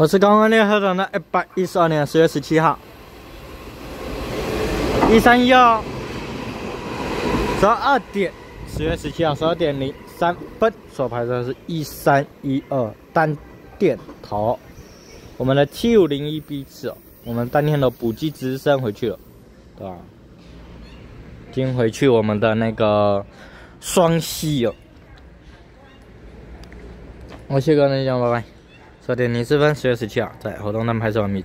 我是刚刚联合到的一百一十二年十月十七号，一三一二，十二点，十月十七号十二点零三。分，所拍的是一三一二。单电头，我们的七五零一 B 次，我们当天的补给直升回去了，对吧？今回去我们的那个双溪哦，我谢哥，那讲拜拜。十点零四分，十月十七号，在活动单拍摄完毕。